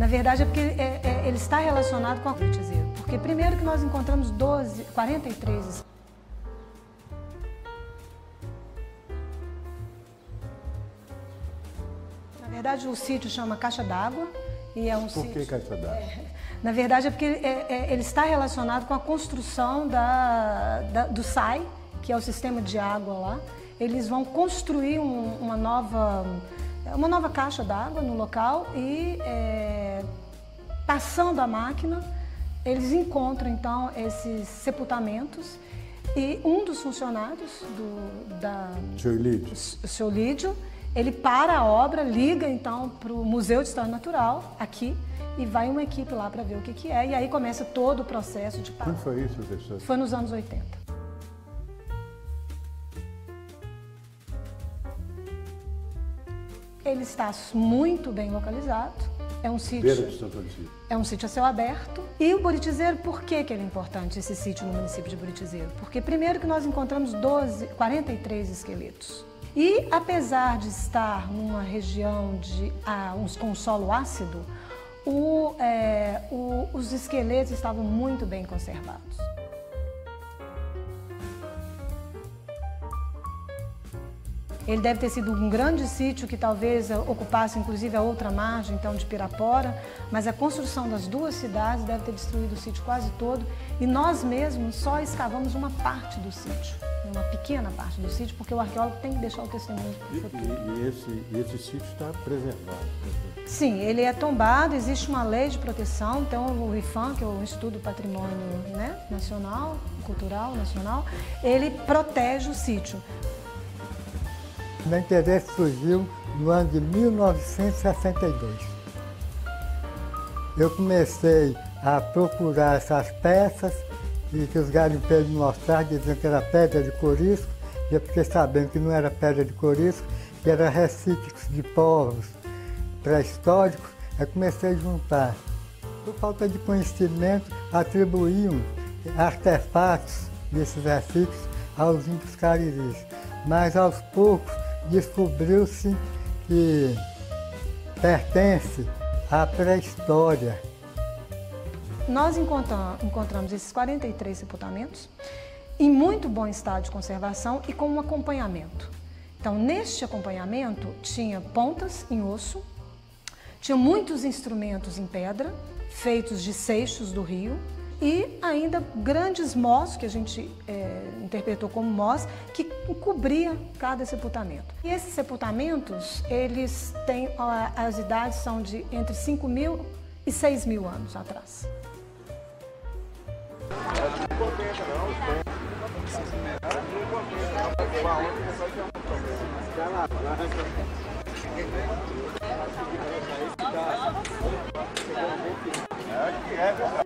Na verdade, é porque é, é, ele está relacionado com a cortiseiro. Porque primeiro que nós encontramos 12, 43 Na verdade, o sítio chama Caixa d'Água e é um Por sítio... que caixa d'água? É, na verdade, é porque é, é, ele está relacionado com a construção da, da, do SAI, que é o sistema de água lá. Eles vão construir um, uma nova uma nova caixa d'água no local e é, passando a máquina, eles encontram então esses sepultamentos e um dos funcionários do da Seu Lídio. o seu Lídio, ele para a obra, liga então para o Museu de História Natural aqui e vai uma equipe lá para ver o que, que é e aí começa todo o processo de Quando foi isso, professor? Foi nos anos 80. Ele está muito bem localizado. É um sítio. É um sítio a céu aberto. E o Buritizeiro, por que, que ele é importante, esse sítio no município de Buritizeiro? Porque primeiro que nós encontramos 12, 43 esqueletos. E apesar de estar numa região de, ah, uns, com solo ácido, o, é, o, os esqueletos estavam muito bem conservados. Ele deve ter sido um grande sítio que talvez ocupasse inclusive a outra margem, então de Pirapora, mas a construção das duas cidades deve ter destruído o sítio quase todo e nós mesmos só escavamos uma parte do sítio, uma pequena parte do sítio, porque o arqueólogo tem que deixar o testemunho para o futuro. e- e esse, esse sítio está preservado. Sim, ele é tombado, existe uma lei de proteção, então o IFAM, que é o Instituto do Patrimônio né, Nacional, Cultural Nacional, ele protege o sítio. Meu interesse surgiu no ano de 1962. Eu comecei a procurar essas peças e que os garimpeiros me mostraram, dizendo que era pedra de corisco, e eu fiquei sabendo que não era pedra de corisco, que era resquícios de povos pré-históricos, aí comecei a juntar. Por falta de conhecimento, atribuíam artefatos desses resquícios aos índios cariris. Mas aos poucos descobriu-se que pertence à pré-história. Nós encontra- encontramos esses 43 sepultamentos em muito bom estado de conservação e com um acompanhamento. Então, neste acompanhamento, tinha pontas em osso, tinha muitos instrumentos em pedra, feitos de seixos do rio, e ainda grandes mós, que a gente é, interpretou como mós, que cobria cada sepultamento. E esses sepultamentos, eles têm, as idades são de entre 5 mil e 6 mil anos atrás. É, é, é.